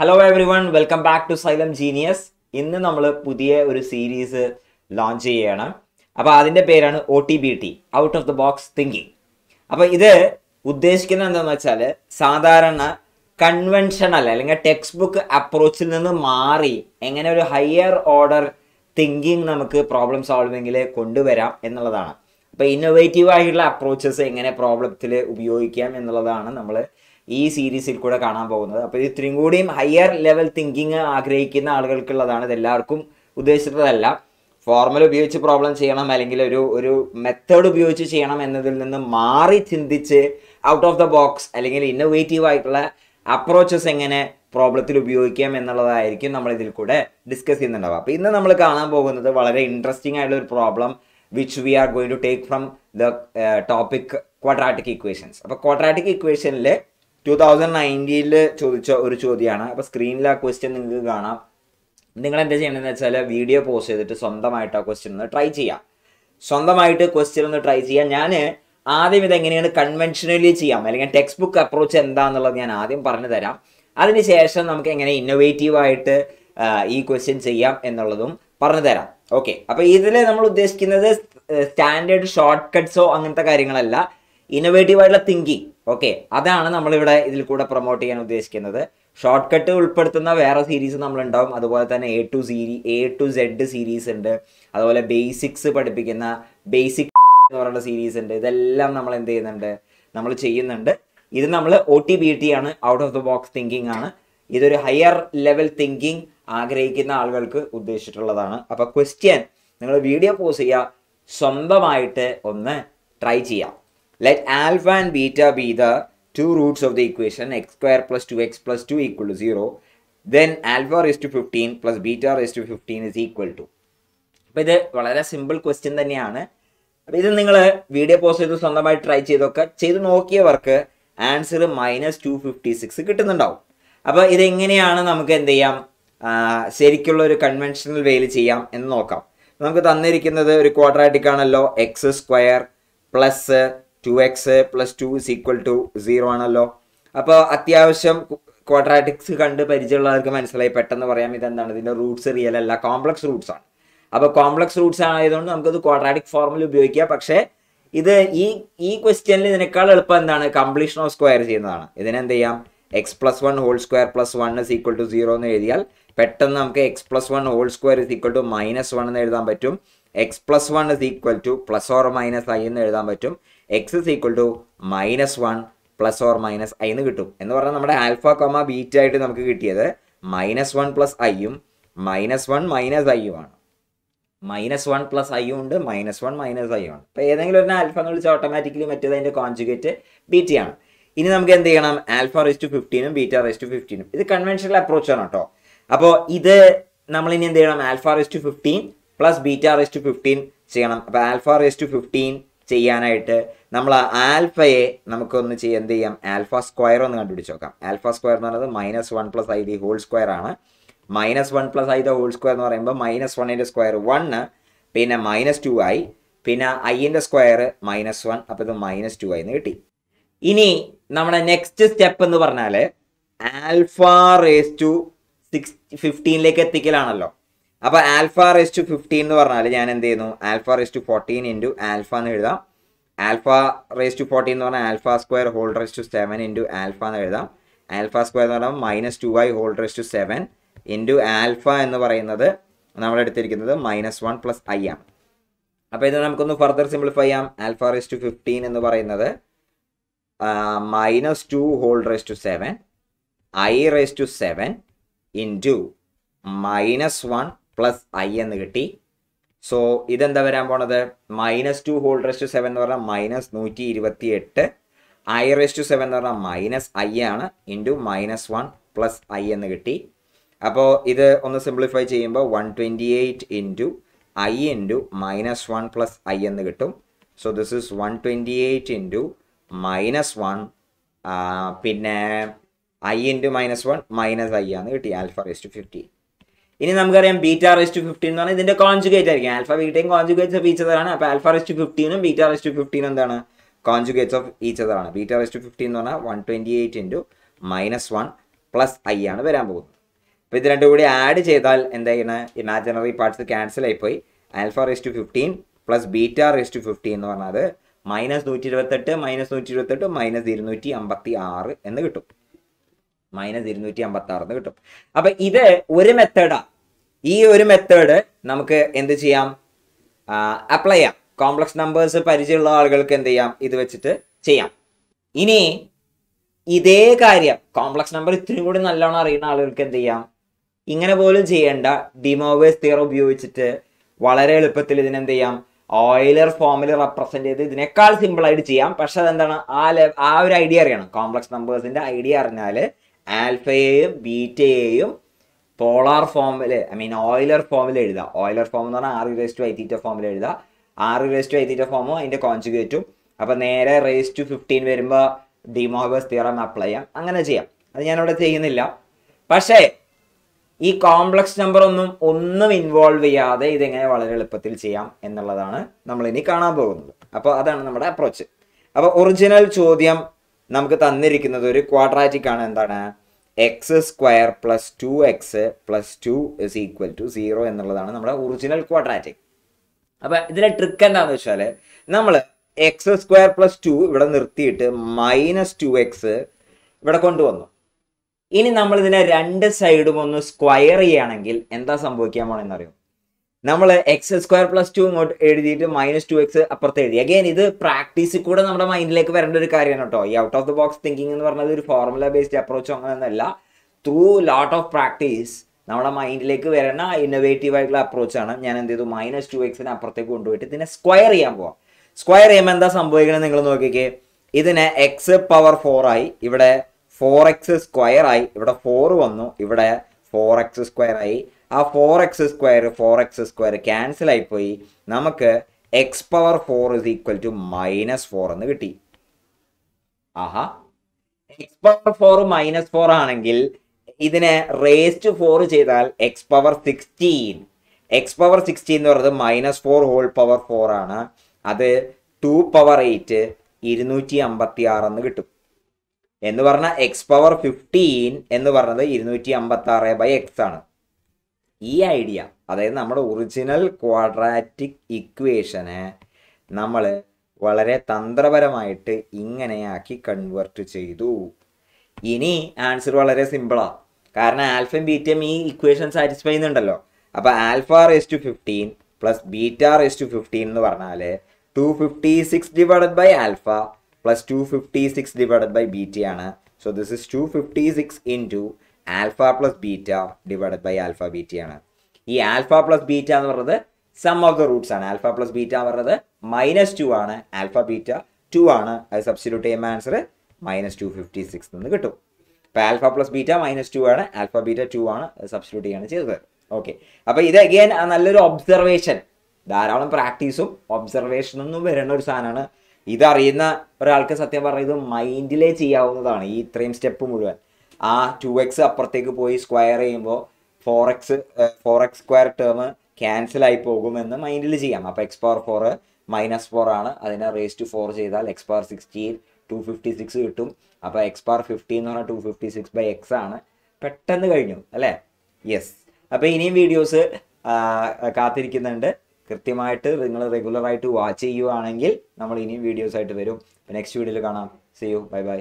Hello everyone welcome back to Xylem genius ഇന്ന് നമ്മൾ പുതിയ ഒരു സീരീസ് ലോഞ്ച് ചെയ്യുകയാണ് അപ്പോൾ അതിന്റെ പേരാണ് O T B T out of the box thinking അപ്പോൾ ഇത് ഉദ്ദേശിക്കുന്നത് എന്താണെന്ന് വെച്ചാൽ സാധാരണ കൺവെൻഷണൽ അല്ലെങ്കിൽ ടെക്സ്റ്റ് ബുക്ക് അപ്രോച്ചിൽ നിന്ന് മാറി എങ്ങനെ ഒരു ഹയർ ഓർഡർ തിങ്കിങ് നമുക്ക് പ്രോബ്ലം സോൾവിങ്ങിൽ കൊണ്ടുവരാം എന്നുള്ളതാണ്. അപ്പോൾ ഇന്നോവേറ്റീവ് ആയിട്ടുള്ള അപ്രോച്ചസ് എങ്ങനെ പ്രോബ്ലത്തിൽ ഉപയോഗിക്കാം എന്നുള്ളതാണ് നമ്മൾ ഈ സീരീസിൽ കൂടെ കാണാൻ പോകുന്നത്. അപ്പോൾ ഇത് ഇത്രയും കൂടിയും ഹയർ ലെവൽ തിങ്കിങ് ആഗ്രഹിക്കുന്ന ആളുകൾക്കുള്ളതാണ് ഇത് എല്ലാവർക്കും ഉദ്ദേശിച്ചതല്ല. ഫോർമുല ഉപയോഗിച്ച് പ്രോബ്ലം ചെയ്യണം അല്ലെങ്കിൽ ഒരു ഒരു മെത്തേഡ് ഉപയോഗിച്ച് ചെയ്യണം എന്നതിൽ നിന്ന് മാറി ചിന്തിച്ച് ഔട്ട് ഓഫ് ദ ബോക്സ് അല്ലെങ്കിൽ ഇന്നോവേറ്റീവ് ആയിട്ടുള്ള അപ്രോച്ചസ് എങ്ങനെ പ്രോബ്ലത്തിൽ ഉപയോഗിക്കാം എന്നുള്ളതായിരിക്കും നമ്മൾ ഇതിൽ കൂടെ ഡിസ്കസ് ചെയ്യുന്നുണ്ടാവുക. അപ്പോൾ ഇന്ന് നമ്മൾ കാണാൻ പോകുന്നത് വളരെ ഇൻട്രസ്റ്റിംഗ് ആയിട്ടുള്ള ഒരു problem which we are going to take from the topic quadratic equations അപ്പോൾ ക്വാഡ്രാറ്റിക് ഇക്വേഷനിൽ ടൂ തൗസൻഡ് നയന്റീനിൽ ചോദിച്ച ഒരു ചോദ്യമാണ് അപ്പോൾ സ്ക്രീനിൽ ആ ക്വസ്റ്റ്യൻ നിങ്ങൾക്ക് കാണാം. നിങ്ങൾ എന്താ ചെയ്യണമെന്ന് വെച്ചാൽ വീഡിയോ പോസ്റ്റ് ചെയ്തിട്ട് സ്വന്തമായിട്ട് ആ ക്വസ്റ്റ്യൻ ഒന്ന് ട്രൈ ചെയ്യാം. സ്വന്തമായിട്ട് ക്വസ്റ്റ്യൻ ഒന്ന് ട്രൈ ചെയ്യാം. ഞാൻ ആദ്യം ഇതെങ്ങനെയാണ് കൺവെൻഷനലി ചെയ്യാം അല്ലെങ്കിൽ ടെക്സ്റ്റ് ബുക്ക് അപ്രോച്ച് എന്താണെന്നുള്ളത് ഞാൻ ആദ്യം പറഞ്ഞു തരാം അതിനുശേഷം നമുക്ക് എങ്ങനെ ഇന്നോവേറ്റീവായിട്ട് ഈ ക്വസ്റ്റ്യൻ ചെയ്യാം എന്നുള്ളതും പറഞ്ഞു തരാം ഓക്കെ അപ്പോൾ ഇതിൽ നമ്മൾ ഉദ്ദേശിക്കുന്നത് സ്റ്റാൻഡേർഡ് ഷോർട്ട് കട്ട്സോ അങ്ങനത്തെ കാര്യങ്ങളല്ല. ഇന്നോവേറ്റീവായിട്ടുള്ള തിങ്കിങ് ഓക്കെ അതാണ് നമ്മളിവിടെ ഇതിൽ കൂടെ പ്രൊമോട്ട് ചെയ്യാൻ ഉദ്ദേശിക്കുന്നത്. ഷോർട്ട് കട്ട് ഉൾപ്പെടുത്തുന്ന വേറെ സീരീസ് നമ്മളുണ്ടാവും. അതുപോലെ തന്നെ A to series A to Z series ഉണ്ട്. അതുപോലെ ബേസിക്സ് പഠിപ്പിക്കുന്ന ബേസിക് എന്ന് പറയുന്ന സീരീസ് ഉണ്ട്. ഇതെല്ലാം നമ്മൾ എന്ത് ചെയ്യുന്നുണ്ട്? നമ്മൾ ചെയ്യുന്നുണ്ട്. ഇത് നമ്മൾ ഒ ടി ബി ടി ആണ്. Out of the box thinking ആണ്. ഇതൊരു ഹയർ ലെവൽ തിങ്കിങ് ആഗ്രഹിക്കുന്ന ആളുകൾക്ക് ഉദ്ദേശിച്ചിട്ടുള്ളതാണ്. അപ്പോൾ ക്വസ്റ്റ്യൻ നിങ്ങൾ വീഡിയോ പോസ് ചെയ്യുക. സ്വന്തമായിട്ട് ഒന്ന് ട്രൈ ചെയ്യാം alpha and beta be the two roots of the equation x square plus two x plus two equal to zero then alpha raise to fifteen plus beta raise to fifteen is equal to അപ്പോൾ ഇത് വളരെ simple question തന്നെയാണ്. അപ്പോൾ ഇത് നിങ്ങൾ video post ചെയ്ത് സ്വന്തമായിട്ട് try ചെയ്തൊക്കെ ചെയ്ത് നോക്കിയവർക്ക് answer minus two fifty six കിട്ടുന്നുണ്ടാവും. അപ്പോൾ ഇതെങ്ങനെയാണ് നമുക്ക് എന്ത് ചെയ്യാം? ശരിക്കുള്ള ഒരു കൺവെൻഷണൽ വേയിൽ ചെയ്യാം എന്ന് നോക്കാം. നമുക്ക് തന്നിരിക്കുന്നത് ഒരു ക്വാഡ്രാറ്റിക് ആണല്ലോ. X square plus two x plus two is equal to zero ആണല്ലോ. അപ്പോൾ അത്യാവശ്യം ക്വാഡ്രാറ്റിക്സ് കണ്ട് പരിചയമുള്ളവർക്ക് മനസ്സിലായി. പെട്ടെന്ന് പറയാം ഇതെന്താണ്? ഇതിന്റെ റൂട്ട്സ് റിയൽ അല്ല കോംപ്ലക്സ് റൂട്ട്സ് ആണ്. അപ്പോൾ കോംപ്ലക്സ് റൂട്ട്സ് ആയതുകൊണ്ട് നമുക്കത് ക്വാഡ്രാറ്റിക് ഫോർമുല ഉപയോഗിക്കാം. പക്ഷേ ഇത് ഈ ഈ ക്വസ്റ്റ്യനിൽ ഇതിനേക്കാൾ എളുപ്പം എന്താണ്? കംപ്ലീഷൻ ഓഫ് സ്ക്വയർ ചെയ്യുന്നതാണ്. ഇതിനെന്ത് ചെയ്യാം? X plus one whole square plus one is equal to zero എന്ന് എഴുതിയാൽ പെട്ടെന്ന് നമുക്ക് x plus one whole square is equal to minus one എന്ന് എഴുതാൻ പറ്റും. X plus one is equal to plus or minus i എന്ന് എഴുതാൻ പറ്റും. X is equal to minus one plus or minus i എന്ന് കിട്ടും. എന്ന് പറഞ്ഞാൽ നമ്മുടെ ആൽഫ കോമ ബീറ്റ ആയിട്ട് നമുക്ക് കിട്ടിയത് മൈനസ് വൺ പ്ലസ് ഐയും മൈനസ് വൺ മൈനസ് ഐയും ആണ്. മൈനസ് വൺ പ്ലസ് ഐയും ഉണ്ട് മൈനസ് വൺ മൈനസ് ഐ ആണ്. അപ്പോൾ ഏതെങ്കിലും ഒരു ആൽഫ എന്ന് വിളിച്ചാൽ ഓട്ടോമാറ്റിക്കലി മറ്റേത് അതിന്റെ കോൺജുഗേറ്റ് ബീറ്റ ആണ്. ഇനി നമുക്ക് എന്ത് ചെയ്യണം? Alpha raise to ഫിഫ്റ്റീനും beta raise to ഫിഫ്റ്റീനും ഇത് കൺവെൻഷണൽ ആണ് കേട്ടോ. അപ്പോൾ ഇത് നമ്മൾ ഇനി എന്ത് ചെയ്യണം? Alpha raise to fifteen plus beta raise to fifteen ചെയ്യണം. അപ്പോൾ ആൽഫ റേസ് ടു ഫിഫ്റ്റീൻ ചെയ്യാനായിട്ട് നമ്മൾ ആൽഫയെ നമുക്കൊന്ന് ചെയ്യാം എന്ത് ചെയ്യാം? ആൽഫ സ്ക്വയർ ഒന്ന് കണ്ടുപിടിച്ച് നോക്കാം. ആൽഫ സ്ക്വയർ എന്ന് പറയുന്നത് minus one plus i the whole square ആണ്. Minus one plus i the whole square എന്ന് പറയുമ്പോൾ മൈനസ് വണ്ണിന്റെ സ്ക്വയർ വണ്ണ് പിന്നെ മൈനസ് ടു ആയി. പിന്നെ ഐന്റെ സ്ക്വയർ മൈനസ് വൺ അപ്പോൾ ഇത് മൈനസ് ടു ആയി എന്ന് കിട്ടി. ഇനി നമ്മുടെ നെക്സ്റ്റ് സ്റ്റെപ്പ് എന്ന് പറഞ്ഞാൽ ആൽഫ റേസ് ടു സിക്സ് ഫിഫ്റ്റീനിലേക്ക് എത്തിക്കലാണല്ലോ. അപ്പോൾ ആൽഫ റേസ് ടു ഫിഫ്റ്റീൻ എന്ന് പറഞ്ഞാൽ ഞാൻ എന്ത് ചെയ്യുന്നു? Alpha raise to fourteen into alpha എന്ന് എഴുതാം. ആൽഫ റേസ് ടു ഫോർട്ടീൻ എന്ന് പറഞ്ഞാൽ alpha square whole raise to seven into alpha എന്ന് എഴുതാം. ആൽഫ സ്ക്വയർ എന്ന് പറഞ്ഞാൽ minus two i whole raise to seven into alpha എന്ന് പറയുന്നത് നമ്മൾ എടുത്തിരിക്കുന്നത് മൈനസ് വൺ പ്ലസ് ഐ ആണ്. അപ്പോൾ ഇത് നമുക്കൊന്ന് ഫർദർ സിംപ്ലിഫൈ ചെയ്യാം. ആൽഫ റേസ് ടു ഫിഫ്റ്റീൻ എന്ന് പറയുന്നത് minus two whole raise to seven i raise to seven into minus one plus i എന്ന് കിട്ടി. സോ ഇതെന്താ വരാൻ പോണത്? Minus two whole rest seven എന്ന് പറഞ്ഞാൽ മൈനസ് നൂറ്റി ഇരുപത്തി എട്ട് ഐ റേസ് ടു സെവൻ എന്ന് പറഞ്ഞാൽ മൈനസ് ഐ ആണ്. Into minus one plus i എന്ന് കിട്ടി. അപ്പോൾ ഇത് ഒന്ന് സിംപ്ലിഫൈ ചെയ്യുമ്പോൾ one twenty eight into i into minus one plus i എന്ന് കിട്ടും. So this is one twenty eight into minus one പിന്നെ i into minus one minus i ആണ് കിട്ടി. ആൽഫ റേസ് ടു ഫിഫ്റ്റി ഇനി നമുക്കറിയാം ബീറ്റ റേസ് ടു ഫിഫ്റ്റീൻ എന്ന് പറഞ്ഞാൽ ഇതിന്റെ കോൺജുഗേറ്റ് ആയിരിക്കും. ആൽഫ ബീറ്റയും കോൺജുഗേറ്റ്സ് ഓഫ് ഈച്ചർ ആണ്. അപ്പോൾ alpha raise to ഫിഫ്റ്റീനും beta S to fifteen എന്താണ്? കോൺജുഗേറ്റ്സ് ഓഫ് ഈച്ചർ ആണ്. ബീറ്റ റേസ് ടു ഫിഫ്റ്റീൻ എന്ന് പറഞ്ഞാൽ one twenty eight into minus one plus i ആണ് വരാൻ പോകുന്നത്. അപ്പോൾ ഇത് രണ്ടും കൂടി ആഡ് ചെയ്താൽ എന്താ ചെയ്യണ? ഇമാജിനറി പാർട്സ് ക്യാൻസൽ ആയിപ്പോയി. Alpha raise to fifteen plus beta raise to fifteen എന്ന് പറഞ്ഞാൽ മൈനസ് നൂറ്റി ഇരുപത്തെട്ട് മൈനസ് നൂറ്റി ഇരുപത്തെട്ട് മൈനസ് ഇരുന്നൂറ്റി അമ്പത്തി ആറ് എന്ന് കിട്ടും. മൈനസ് ഇരുന്നൂറ്റി അമ്പത്തി ആറ് കിട്ടും. അപ്പൊ ഇത് ഒരു മെത്തേഡാ ഈ ഒരു മെത്തേഡ് നമുക്ക് എന്ത് ചെയ്യാം? അപ്ലൈ ചെയ്യാം. കോംപ്ലക്സ് നമ്പേഴ്സ് പരിചയമുള്ള ആളുകൾക്ക് എന്ത് ചെയ്യാം? ഇത് വെച്ചിട്ട് ചെയ്യാം. ഇനി ഇതേ കാര്യം കോംപ്ലക്സ് നമ്പർ ഇത്രയും കൂടി നല്ലോണം അറിയുന്ന ആളുകൾക്ക് എന്ത് ചെയ്യാം? ഇങ്ങനെ പോലും ചെയ്യേണ്ട ഡിമോവേസ് തിയർ ഉപയോഗിച്ചിട്ട് വളരെ എളുപ്പത്തിൽ ഇതിനെന്ത് ചെയ്യാം? ഓയിലർ ഫോമിൽ റെപ്രസെന്റ് ചെയ്ത് ഇതിനേക്കാൾ സിമ്പിൾ ആയിട്ട് ചെയ്യാം. പക്ഷെ അതെന്താണ്? ആ ആ ഒരു ഐഡിയ അറിയണം. കോംപ്ലക്സ് നമ്പേഴ്സിന്റെ ഐഡിയ അറിഞ്ഞാൽ ആൽഫയെയും ബീറ്റയെയും പോളാർ ഫോമിൽ ഐ മീൻ ഓയിലർ ഫോമിൽ എഴുതുക ഓയിലർ ഫോം എന്ന് പറഞ്ഞാൽ ആറ് റേസ് ടു ഐറ്റീറ്റ ഫോമിൽ എഴുതുക ആറ് റേസ് ടു ഐറ്റീറ്റ ഫോമും അതിന്റെ കോൺജുഗേറ്റും അപ്പോൾ നേരെ റേസ് ടു ഫിഫ്റ്റീൻ വരുമ്പോൾ ഡിമോഗസ് തിയറം അപ്ലൈ ചെയ്യാം. അങ്ങനെ ചെയ്യാം. അത് ഞാനിവിടെ ചെയ്യുന്നില്ല. പക്ഷേ ഈ കോംപ്ലക്സ് നമ്പർ ഒന്നും ഒന്നും ഇൻവോൾവ് ചെയ്യാതെ ഇതെങ്ങനെ വളരെ എളുപ്പത്തിൽ ചെയ്യാം എന്നുള്ളതാണ് നമ്മൾ ഇനി കാണാൻ പോകുന്നത്. അപ്പോൾ അതാണ് നമ്മുടെ അപ്രോച്ച് അപ്പോൾ ഒറിജിനൽ ചോദ്യം നമുക്ക് തന്നിരിക്കുന്നത് ഒരു ക്വാഡ്രാറ്റിക് ആണ്. എന്താണ്? X square plus two x plus two is equal to zero എന്നുള്ളതാണ് നമ്മുടെ ഒറിജിനൽ ക്വാഡ്രാറ്റിക് അപ്പൊ ഇതിലെ ട്രിക്ക് എന്താണെന്ന് വെച്ചാൽ നമ്മൾ എക്സ് സ്ക്വയർ പ്ലസ് ടു ഇവിടെ നിർത്തിയിട്ട് മൈനസ് ടു എക്സ് ഇവിടെ കൊണ്ടുവന്നു. ഇനി നമ്മൾ ഇതിനെ രണ്ട് സൈഡും ഒന്ന് സ്ക്വയർ ചെയ്യുകയാണെങ്കിൽ എന്താ സംഭവിക്കാൻ പോണെന്നറിയോ നമ്മൾ എക്സ് സ്ക്വയർ പ്ലസ് ടു ഇങ്ങോട്ട് എഴുതിയിട്ട് മൈനസ് ടു എക്സ് അപ്പുറത്ത് എഴുതി. അഗൈൻ ഇത് പ്രാക്ടീസിൽ കൂടെ നമ്മുടെ മൈൻഡിലേക്ക് വരേണ്ട ഒരു കാര്യമാണ് കേട്ടോ. ഈ out of the box thinking എന്ന് പറഞ്ഞത് ഒരു ഫോർമുല ബേസ്ഡ് അപ്രോച്ചോ അങ്ങനെയൊന്നല്ല ത്രൂ ലോട്ട് ഓഫ് പ്രാക്ടീസ് നമ്മുടെ മൈൻഡിലേക്ക് വരണ ഇന്നോവേറ്റീവ് ആയിട്ടുള്ള അപ്രോച്ചാണ് ഞാൻ എന്ത് ചെയ്തു? മൈനസ് ടു എക്സിനെ അപ്പുറത്തേക്ക് കൊണ്ടുപോയിട്ട് ഇതിനെ സ്ക്വയർ ചെയ്യാൻ പോവാം. സ്ക്വയർ ചെയ്യുമ്പോൾ എന്താ സംഭവിക്കണത് നിങ്ങൾ നോക്കിക്കേ. ഇതിനെ എക്സ് പവർ ഫോർ ആയി ഇവിടെ ഫോർ എക്സ് സ്ക്വയർ ആയി ഇവിടെ ഫോർ വന്നു ഇവിടെ ഫോർ എക്സ് സ്ക്വയർ ആയി. ആ four x square four x square cancel ആയിപ്പോയി. നമുക്ക് x power four is equal to minus four എന്ന് കിട്ടി. ആഹാ. X power four minus four ആണെങ്കിൽ ഇതിനെ റേസ് ടു ഫോർ ചെയ്താൽ x power sixteen x power sixteen എന്ന് പറയുന്നത് minus four whole power four ആണ്. അത് ടു പവർ എയ്റ്റ് ഇരുന്നൂറ്റി അമ്പത്തി ആറ് എന്ന് കിട്ടും. എന്ന് പറഞ്ഞാൽ എക്സ് പവർ ഫിഫ്റ്റീൻ എന്ന് പറഞ്ഞത് ഇരുന്നൂറ്റി അമ്പത്തി ആറ് ബൈ എക്സ് ആണ്. ഈ ഐഡിയ അതായത് നമ്മുടെ ഒറിജിനൽ ക്വാഡ്രാറ്റിക് ഇക്വേഷനെ നമ്മൾ വളരെ തന്ത്രപരമായിട്ട് ഇങ്ങനെയാക്കി കൺവേർട്ട് ചെയ്തു. ഇനി ആൻസർ വളരെ സിമ്പിളാണ് കാരണം ആൽഫയും ബീറ്റയും ഈ ഇക്വേഷൻ സാറ്റിസ്ഫൈ ചെയ്യുന്നുണ്ടല്ലോ. അപ്പോൾ alpha raise to fifteen plus beta raise to fifteen എന്ന് പറഞ്ഞാൽ two fifty six divided by alpha plus two fifty six divided by beta ആണ്. So this is two fifty six into alpha plus beta divided by alpha beta ആണ്. ഈ alpha plus beta എന്ന് പറയുന്നത് sum of the roots ആണ്. Alpha plus beta എന്ന് പറയുന്നത് minus two ആണ്. Alpha beta two ആണ്. അത് സബ്സ്റ്റിറ്റ്യൂട്ട് ചെയ്യുമ്പോൾ answer minus two fifty six എന്ന് കിട്ടും. അപ്പോൾ alpha plus beta minus two ആണ്. ആൽഫ ബീറ്റ ടു ആണ്. സബ്സ്റ്റിറ്റ്യൂട്ട് ചെയ്യാണ് ചെയ്തത്. ഓക്കെ അപ്പോൾ ഇത് അഗെയിൻ നല്ലൊരു ഒബ്സർവേഷൻ ധാരാളം പ്രാക്ടീസും ഒബ്സർവേഷനും ഒന്നും വരുന്ന ഒരു സാധനമാണ്. ഇതറിയുന്ന ഒരാൾക്ക് സത്യം പറഞ്ഞാൽ മൈൻഡിലേ ചെയ്യാവുന്നതാണ്. ഈ ഇത്രയും സ്റ്റെപ്പ് മുഴുവൻ. ആ ടു എക്സ് അപ്പുറത്തേക്ക് പോയി സ്ക്വയർ ചെയ്യുമ്പോൾ four x four x square term cancel ആയി പോകുമെന്ന് മൈൻഡിൽ ചെയ്യാം. അപ്പോൾ x power four minus four ആണ്. അതിനെ റേസ് ടു ഫോർ ചെയ്താൽ x power sixteen two fifty six കിട്ടും. അപ്പോൾ എക്സ് പവർ ഫിഫ്റ്റി എന്ന് പറഞ്ഞാൽ two fifty six by x ആണ്. പെട്ടെന്ന് കഴിഞ്ഞു അല്ലേ? യെസ് അപ്പോൾ ഇനിയും വീഡിയോസ് കാത്തിരിക്കുന്നുണ്ട്. കൃത്യമായിട്ട് നിങ്ങൾ റെഗുലറായിട്ട് വാച്ച് ചെയ്യുവാണെങ്കിൽ നമ്മൾ ഇനിയും വീഡിയോസ് ആയിട്ട് വരും. നെക്സ്റ്റ് വീഡിയോയിൽ കാണാം. C U bye bye